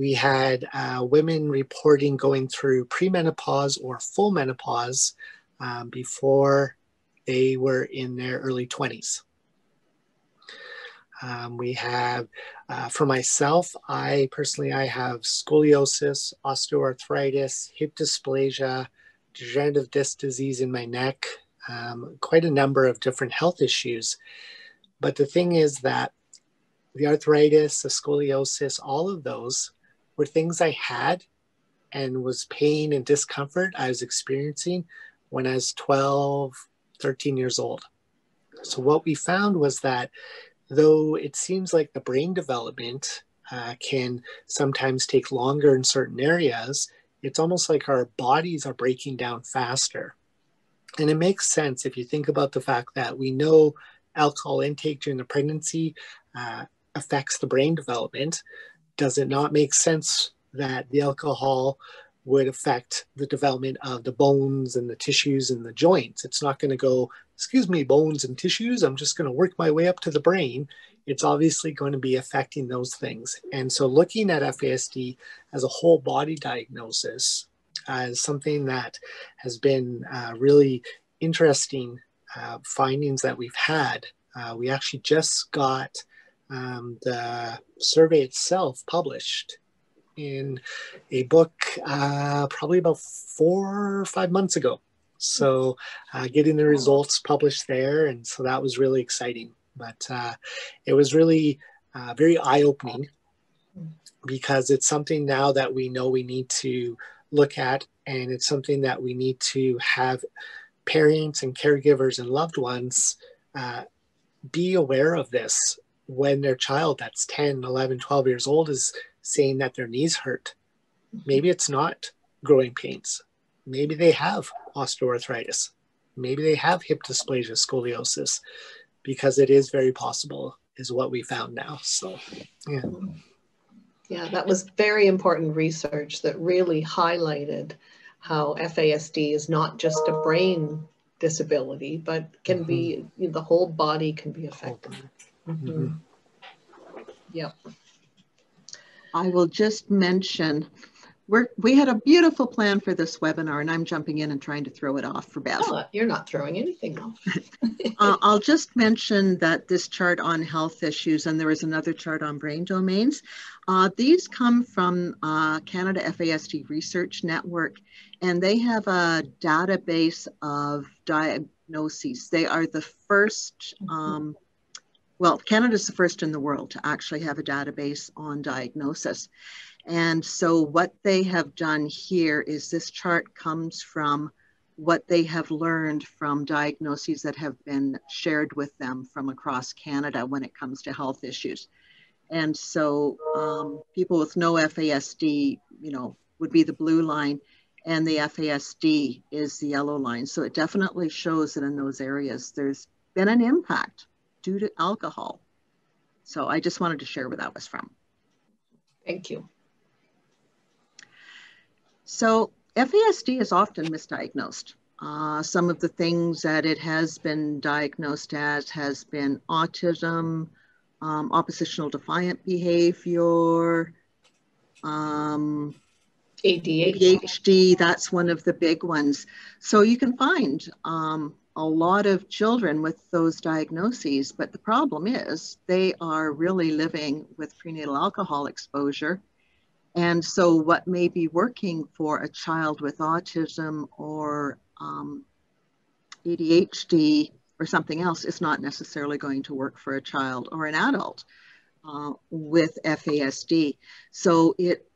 We had uh, women reporting going through premenopause or full menopause um, before they were in their early 20s. Um, we have, uh, for myself, I personally, I have scoliosis, osteoarthritis, hip dysplasia, degenerative disc disease in my neck, um, quite a number of different health issues. But the thing is that the arthritis, the scoliosis, all of those were things I had and was pain and discomfort I was experiencing when I was 12, 13 years old. So, what we found was that though it seems like the brain development uh, can sometimes take longer in certain areas, it's almost like our bodies are breaking down faster. And it makes sense if you think about the fact that we know alcohol intake during the pregnancy uh, affects the brain development does it not make sense that the alcohol would affect the development of the bones and the tissues and the joints? It's not going to go, excuse me, bones and tissues. I'm just going to work my way up to the brain. It's obviously going to be affecting those things. And so, looking at FASD as a whole body diagnosis as something that has been uh, really interesting uh, findings that we've had. Uh, we actually just got um, the survey itself published in a book uh, probably about four or five months ago. So uh, getting the results published there, and so that was really exciting. But uh, it was really uh, very eye-opening because it's something now that we know we need to look at, and it's something that we need to have parents and caregivers and loved ones uh, be aware of this when their child that's 10 11 12 years old is saying that their knees hurt maybe it's not growing pains. Maybe they have osteoarthritis. Maybe they have hip dysplasia scoliosis because it is very possible is what we found now so yeah. Yeah that was very important research that really highlighted how FASD is not just a brain disability, but can mm-hmm. be the whole body can be affected. Mm-hmm. Yep. I will just mention we're, we had a beautiful plan for this webinar and I'm jumping in and trying to throw it off for Bev. Oh, you're not throwing anything off. (laughs) uh, I'll just mention that this chart on health issues and there is another chart on brain domains. Uh, these come from uh, Canada FASD Research Network and they have a database of diagnoses. They are the first, mm-hmm. Well, Canada's the first in the world to actually have a database on diagnosis. And so what they have done here is this chart comes from what they have learned from diagnoses that have been shared with them from across Canada when it comes to health issues. And so um, people with no FASD, you know, would be the blue line and the FASD is the yellow line. So it definitely shows that in those areas, there's been an impact due to alcohol. So I just wanted to share where that was from. Thank you. So FASD is often misdiagnosed. Uh, some of the things that it has been diagnosed as has been autism, um, oppositional defiant behavior, um, ADHD. ADHD. That's one of the big ones. So you can find um, a lot of children with those diagnoses, but the problem is they are really living with prenatal alcohol exposure and so, what may be working for a child with autism or um, ADHD or something else is not necessarily going to work for a child or an adult uh, with FASD. So, it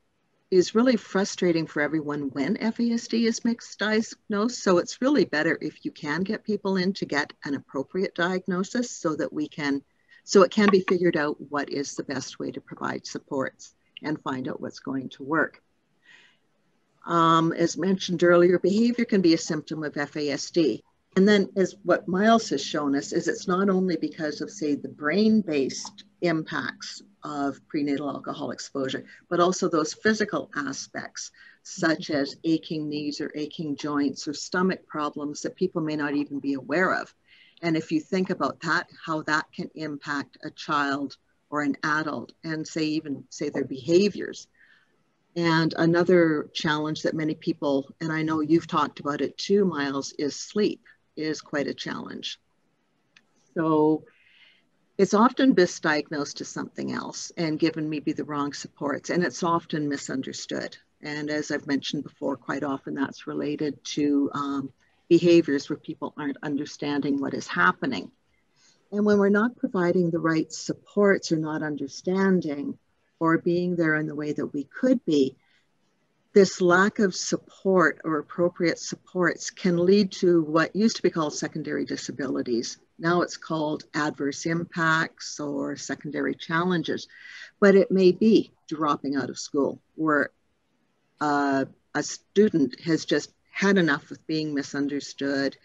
is really frustrating for everyone when FASD is misdiagnosed. So, it's really better if you can get people in to get an appropriate diagnosis so that we can, so it can be figured out what is the best way to provide supports and find out what's going to work. Um, as mentioned earlier, behavior can be a symptom of FASD. And then as what Myles has shown us is it's not only because of say the brain-based impacts of prenatal alcohol exposure, but also those physical aspects such mm-hmm. as aching knees or aching joints or stomach problems that people may not even be aware of. And if you think about that, how that can impact a child or an adult and say even say their behaviors. And another challenge that many people, and I know you've talked about it too, Myles, is sleep is quite a challenge. So it's often misdiagnosed as something else and given maybe the wrong supports, and it's often misunderstood. And as I've mentioned before, quite often that's related to um, behaviors where people aren't understanding what is happening. And when we're not providing the right supports or not understanding or being there in the way that we could be, this lack of support or appropriate supports can lead to what used to be called secondary disabilities. Now it's called adverse impacts or secondary challenges, but it may be dropping out of school where uh, a student has just had enough with being misunderstood,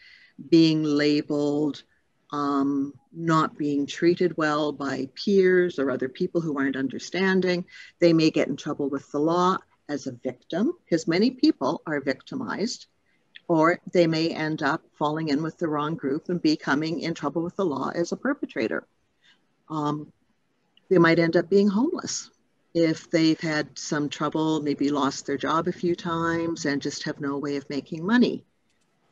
being labeled, um, not being treated well by peers or other people who aren't understanding. They may get in trouble with the law as a victim, because many people are victimized, or they may end up falling in with the wrong group and becoming in trouble with the law as a perpetrator. Um, they might end up being homeless if they've had some trouble, maybe lost their job a few times and just have no way of making money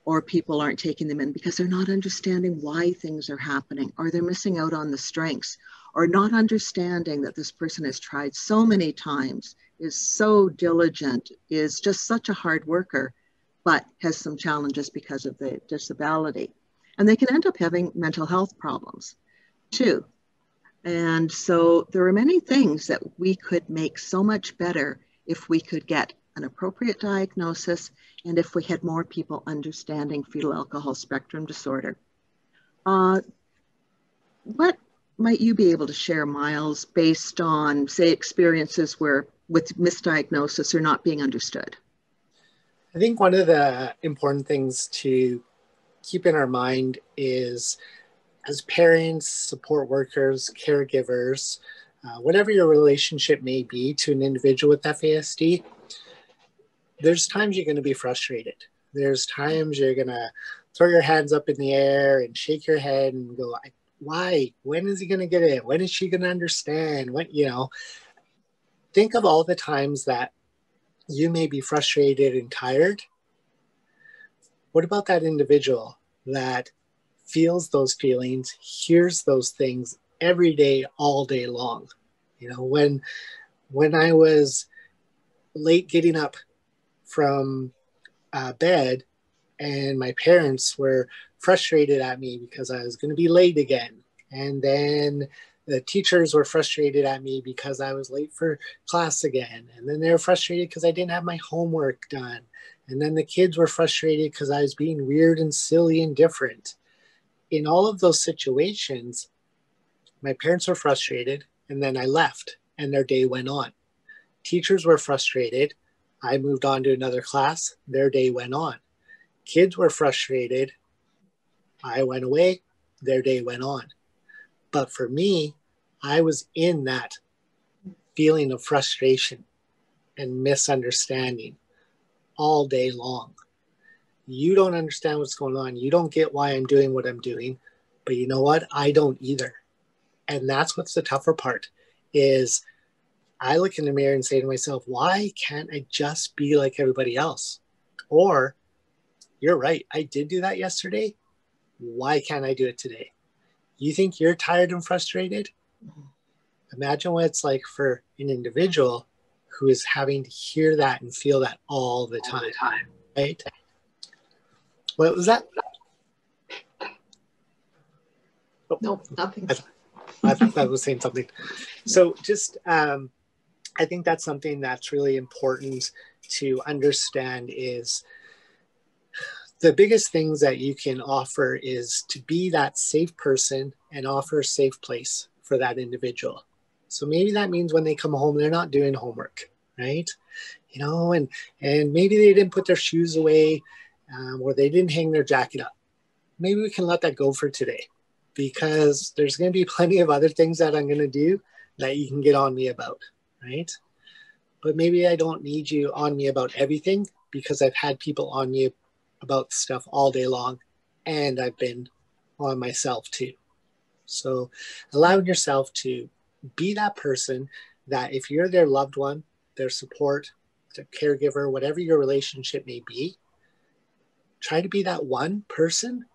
or people aren't taking them in because they're not understanding why things are happening, or they're missing out on the strengths, or not understanding that this person has tried so many times, is so diligent, is just such a hard worker, but has some challenges because of the disability. And they can end up having mental health problems too. And so there are many things that we could make so much better if we could get an appropriate diagnosis and if we had more people understanding fetal alcohol spectrum disorder. Uh, what might you be able to share, Myles, based on, say, experiences where with misdiagnosis or not being understood? I think one of the important things to keep in our mind is as parents, support workers, caregivers, uh, whatever your relationship may be to an individual with FASD, there's times you're going to be frustrated. There's times you're going to throw your hands up in the air and shake your head and go, why? When is he going to get it? When is she going to understand? What, you know, think of all the times that you may be frustrated and tired. What about that individual that feels those feelings, hears those things every day, all day long? You know, when when I was late getting up from uh, bed and my parents were frustrated at me because I was going to be late again. And then the teachers were frustrated at me because I was late for class again. And then they were frustrated because I didn't have my homework done. And then the kids were frustrated because I was being weird and silly and different. In all of those situations, my parents were frustrated and then I left and their day went on. Teachers were frustrated. I moved on to another class. Their day went on. Kids were frustrated. I went away. Their day went on. But for me, I was in that feeling of frustration and misunderstanding all day long. You don't understand what's going on. You don't get why I'm doing what I'm doing. But you know what? I don't either. And that's what's the tougher part is I look in the mirror and say to myself, why can't I just be like everybody else? Or you're right, I did do that yesterday. Why can't I do it today? You think you're tired and frustrated? Imagine what it's like for an individual who is having to hear that and feel that all the time, all the time. right? What was that? Oh, no, nothing. I, I thought I was saying something. So just um, I think that's something that's really important to understand is the biggest things that you can offer is to be that safe person and offer a safe place for that individual. So maybe that means when they come home, they're not doing homework, right? You know, and and maybe they didn't put their shoes away, um, or they didn't hang their jacket up. Maybe we can let that go for today, because there's going to be (laughs) plenty of other things that I'm going to do that you can get on me about right? But maybe I don't need you on me about everything because I've had people on me about stuff all day long and I've been on myself too. So allowing yourself to be that person that if you're their loved one, their support, their caregiver, whatever your relationship may be, try to be that one person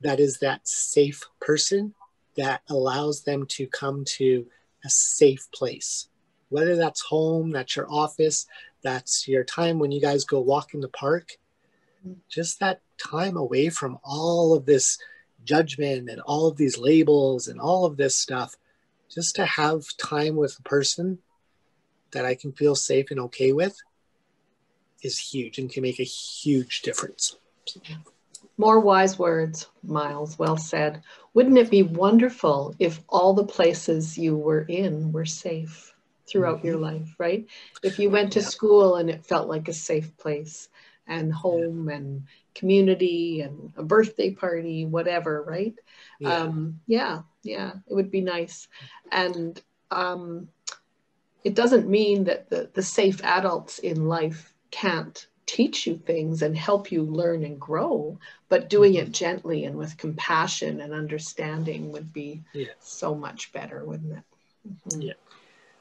that is that safe person that allows them to come to a safe place whether that's home, that's your office, that's your time when you guys go walk in the park, just that time away from all of this judgment and all of these labels and all of this stuff, just to have time with a person that I can feel safe and okay with is huge and can make a huge difference. More wise words, Myles. Well said. Wouldn't it be wonderful if all the places you were in were safe? throughout mm-hmm. your life, right? If you went to yeah. school and it felt like a safe place and home yeah. and community and a birthday party, whatever, right? Yeah. Um, yeah, yeah, it would be nice. And um, it doesn't mean that the, the safe adults in life can't teach you things and help you learn and grow, but doing mm-hmm. it gently and with compassion and understanding would be yeah. so much better, wouldn't it? Mm-hmm. Yeah.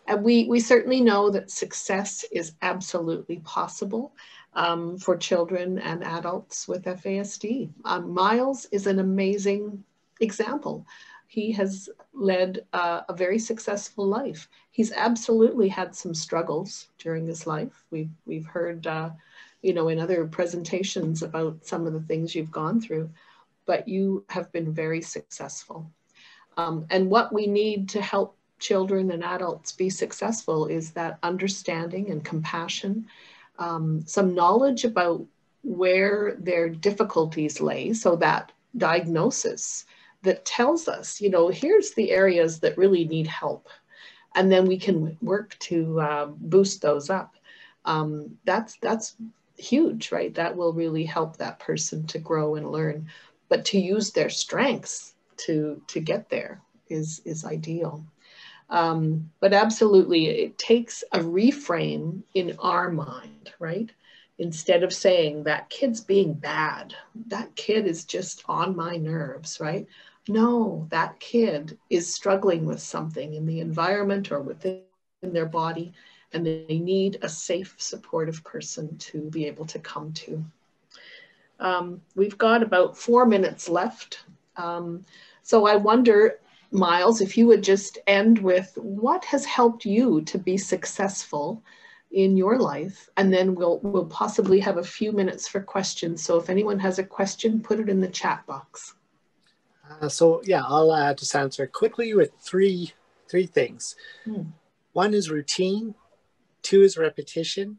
And we, we certainly know that success is absolutely possible um, for children and adults with FASD. Um, Myles is an amazing example. He has led uh, a very successful life. He's absolutely had some struggles during his life. We've, we've heard, uh, you know, in other presentations about some of the things you've gone through, but you have been very successful. Um, and what we need to help children and adults be successful is that understanding and compassion, um, some knowledge about where their difficulties lay, so that diagnosis that tells us, you know, here's the areas that really need help. And then we can work to uh, boost those up. Um, that's, that's huge, right? That will really help that person to grow and learn. But to use their strengths to, to get there is, is ideal. Um, but absolutely, it takes a reframe in our mind, right? instead of saying that kid's being bad, that kid is just on my nerves, right? No, that kid is struggling with something in the environment or within their body, and they need a safe, supportive person to be able to come to. Um, we've got about four minutes left. Um, so I wonder, Myles, if you would just end with what has helped you to be successful in your life, and then we'll we'll possibly have a few minutes for questions. So if anyone has a question, put it in the chat box. Uh, so yeah, I'll uh, just answer quickly with three three things. Hmm. One is routine, two is repetition.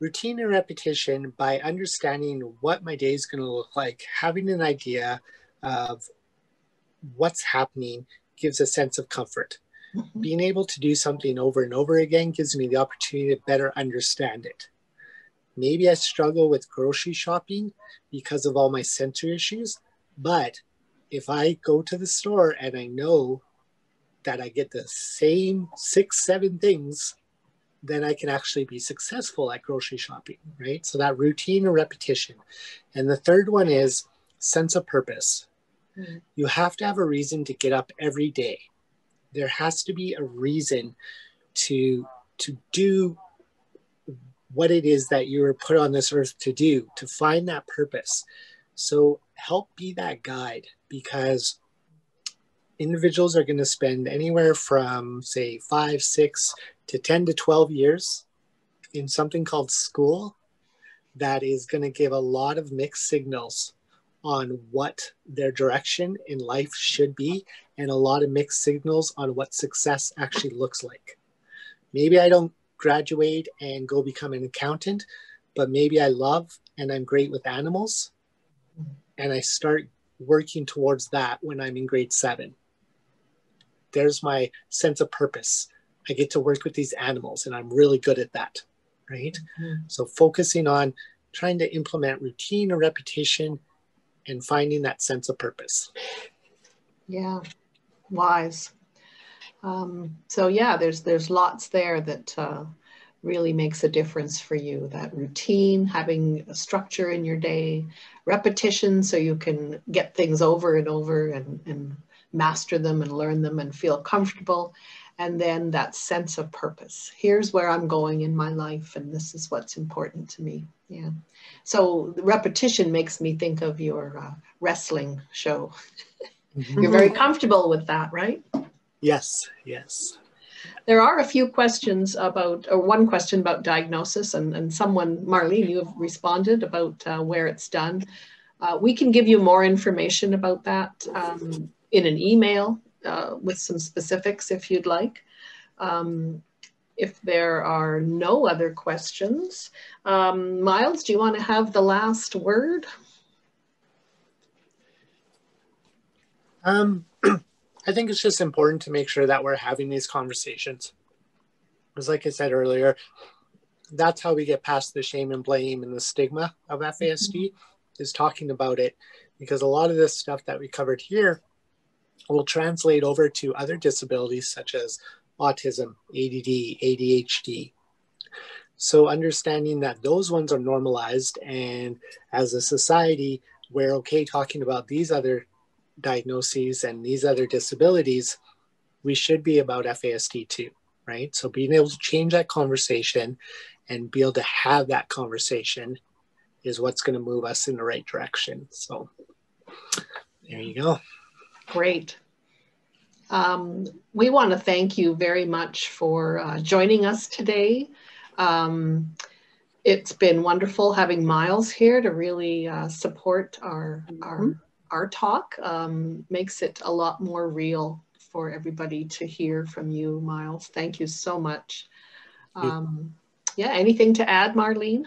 Routine and repetition by understanding what my day is going to look like, having an idea of what's happening gives a sense of comfort. Mm-hmm. Being able to do something over and over again gives me the opportunity to better understand it. Maybe I struggle with grocery shopping because of all my sensory issues, but if I go to the store and I know that I get the same six, seven things, then I can actually be successful at grocery shopping, right? So that routine and repetition. And the third one is sense of purpose. You have to have a reason to get up every day. There has to be a reason to to do what it is that you were put on this earth to do to find that purpose. So help be that guide because individuals are going to spend anywhere from say five six to 10 to 12 years in something called school that is going to give a lot of mixed signals on what their direction in life should be and a lot of mixed signals on what success actually looks like. Maybe I don't graduate and go become an accountant, but maybe I love and I'm great with animals and I start working towards that when I'm in grade seven. There's my sense of purpose. I get to work with these animals and I'm really good at that, right? Mm-hmm. So focusing on trying to implement routine or repetition and finding that sense of purpose. Yeah, wise. Um, so yeah, there's there's lots there that uh, really makes a difference for you. That routine, having a structure in your day, repetition, so you can get things over and over and, and master them and learn them and feel comfortable. And then that sense of purpose. Here's where I'm going in my life, and this is what's important to me. Yeah. So the repetition makes me think of your uh, wrestling show. Mm-hmm. You're very comfortable with that, right? Yes, yes. There are a few questions about, or one question about diagnosis, and, and someone, Marlene, you have responded about uh, where it's done. Uh, we can give you more information about that um, in an email uh, with some specifics if you'd like. Um, if there are no other questions, um, Myles, do you want to have the last word? Um, (clears throat) I think it's just important to make sure that we're having these conversations. Because, like I said earlier, that's how we get past the shame and blame and the stigma of FASD mm-hmm. is talking about it. Because a lot of this stuff that we covered here will translate over to other disabilities such as autism, ADD, ADHD. So, understanding that those ones are normalized, and as a society, we're okay talking about these other diagnoses and these other disabilities, we should be about FASD too, right? So being able to change that conversation and be able to have that conversation is what's going to move us in the right direction. So there you go. Great. Um, we want to thank you very much for uh, joining us today. Um, it's been wonderful having Myles here to really uh, support our, mm-hmm. our our talk um, makes it a lot more real for everybody to hear from you, Myles. Thank you so much. Um, yeah, anything to add, Marlene?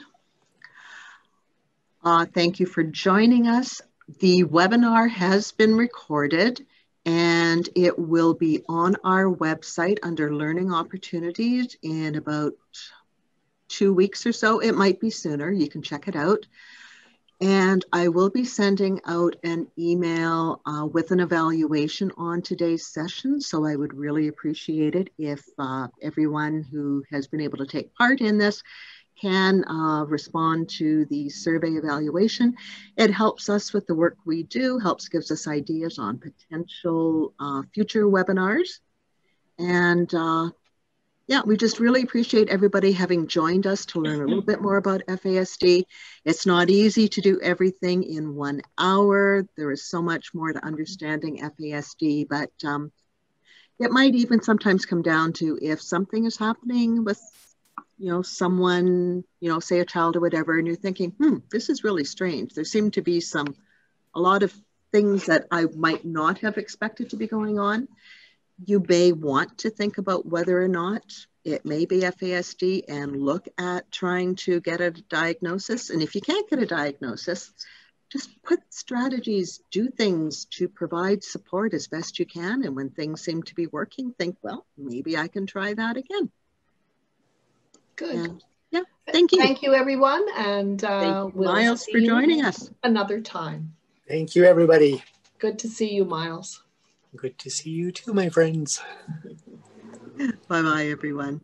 Uh, thank you for joining us. The webinar has been recorded and it will be on our website under learning opportunities in about two weeks or so. It might be sooner, you can check it out. And I will be sending out an email uh, with an evaluation on today's session. So I would really appreciate it if uh, everyone who has been able to take part in this can uh, respond to the survey evaluation. It helps us with the work we do, helps gives us ideas on potential uh, future webinars. And uh, yeah, we just really appreciate everybody having joined us to learn a little bit more about FASD. It's not easy to do everything in one hour. There is so much more to understanding FASD, but um, it might even sometimes come down to if something is happening with you know, someone, you know, say a child or whatever, and you're thinking, hmm, this is really strange. There seem to be some, a lot of things that I might not have expected to be going on. You may want to think about whether or not it may be FASD and look at trying to get a diagnosis. And if you can't get a diagnosis, just put strategies, do things to provide support as best you can. And when things seem to be working, think, well, maybe I can try that again. Good. And, yeah, thank you. Thank you, everyone. And uh, we'll Myles, for joining us. Another time. Thank you, everybody. Good to see you, Myles. Good to see you too, my friends. (laughs) Bye bye, everyone.